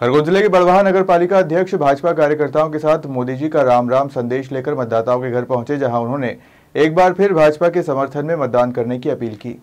खरगोन ज़िले के बड़वाहा नगर पालिका अध्यक्ष, भाजपा कार्यकर्ताओं के साथ मोदी जी का राम राम संदेश लेकर मतदाताओं के घर पहुँचे, जहाँ उन्होंने एक बार फिर भाजपा के समर्थन में मतदान करने की अपील की।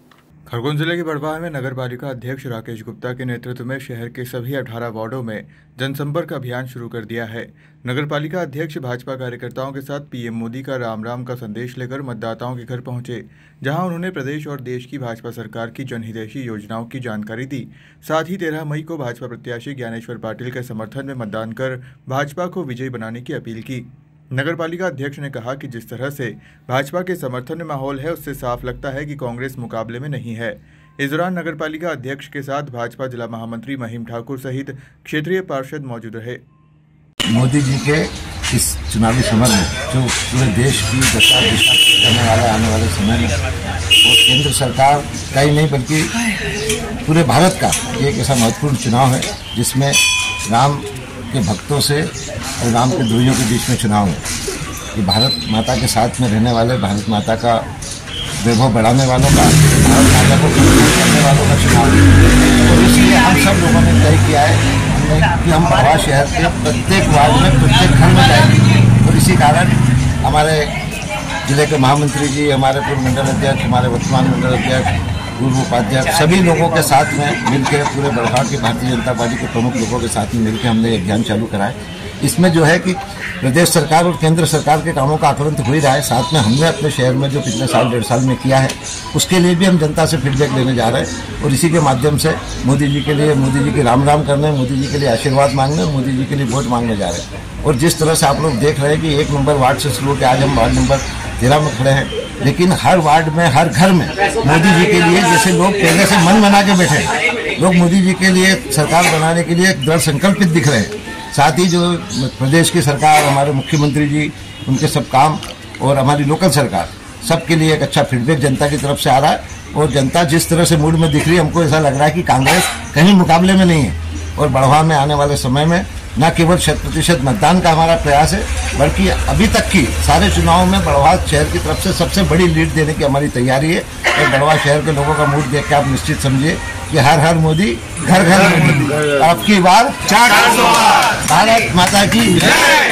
खरगोन ज़िले के बड़वाह में नगर पालिका अध्यक्ष राकेश गुप्ता के नेतृत्व में शहर के सभी 18 वार्डों में जनसंपर्क अभियान शुरू कर दिया है। नगर पालिका अध्यक्ष, भाजपा कार्यकर्ताओं के साथ पीएम मोदी का राम राम का संदेश लेकर मतदाताओं के घर पहुँचे, जहाँ उन्होंने प्रदेश और देश की भाजपा सरकार की जनहितैषी योजनाओं की जानकारी दी। साथ ही तेरह मई को भाजपा प्रत्याशी ज्ञानेश्वर पाटिल के समर्थन में मतदान कर भाजपा को विजयी बनाने की अपील की। नगर पालिका अध्यक्ष ने कहा कि जिस तरह से भाजपा के समर्थन में माहौल है, उससे साफ़ लगता है कि कांग्रेस मुकाबले में नहीं है। इस दौरान नगर पालिका अध्यक्ष के साथ भाजपा जिला महामंत्री महिम ठाकुर सहित क्षेत्रीय पार्षद मौजूद रहे। मोदी जी के इस चुनावी समर में जो पूरे देश की दशा करने वाला, आने वाले समय में और केंद्र सरकार का ही नहीं, बल्कि पूरे भारत का एक ऐसा महत्वपूर्ण चुनाव है, जिसमें राम के भक्तों से और राम के द्रोहियों के बीच में चुनाव है। कि भारत माता के साथ में रहने वाले, भारत माता का वैभव बढ़ाने वालों का, भारत माता को करने वालों का चुनाव और इसलिए हम सब लोगों ने तय किया है कि हम बड़वा शहर के प्रत्येक वार्ड में, प्रत्येक घर में जाएँगे। और इसी कारण हमारे ज़िले के महामंत्री जी, हमारे पूर्व मंडल अध्यक्ष, हमारे वर्तमान मंडल अध्यक्ष पूर्व उपाध्यक्ष सभी लोगों के साथ में मिलकर पूरे बड़गाड़ के भारतीय जनता पार्टी के प्रमुख लोगों के साथ में मिलकर हमने ये अभियान चालू कराए इसमें जो है कि प्रदेश सरकार और केंद्र सरकार के कामों का आकलन तो हो ही रहा है। साथ में हमने अपने शहर में जो पिछले साल डेढ़ साल में किया है उसके लिए भी हम जनता से फीडबैक लेने जा रहे हैं और इसी के माध्यम से मोदी जी के लिए मोदी जी के राम राम करने मोदी जी के लिए आशीर्वाद मांगने मोदी जी के लिए वोट मांगने जा रहे हैं। और जिस तरह से आप लोग देख रहे हैं कि एक नंबर वार्ड से शुरू होकर आज हम वार्ड नंबर तेरह में खड़े हैं लेकिन हर वार्ड में, हर घर में मोदी जी के लिए जैसे लोग पहले से मन बना के बैठे हैं, लोग मोदी जी के लिए सरकार बनाने के लिए दृढ़ संकल्पित दिख रहे हैं। साथ ही जो प्रदेश की सरकार, हमारे मुख्यमंत्री जी, उनके सब काम और हमारी लोकल सरकार, सबके लिए एक अच्छा फीडबैक जनता की तरफ़ से आ रहा है और जनता जिस तरह से मूड में दिख रही है, हमको ऐसा लग रहा है कि कांग्रेस कहीं मुकाबले में नहीं है और बढ़वा में आने वाले समय में न केवल शत प्रतिशत मतदान का हमारा प्रयास है, बल्कि अभी तक की सारे चुनाव में बड़वा शहर की तरफ़ से सबसे बड़ी लीड देने की हमारी तैयारी है। और बड़वा शहर के लोगों का मूड देख के आप निश्चित समझिए कि हर हर मोदी, घर घर मोदी। आपकी बार चार भारत माता की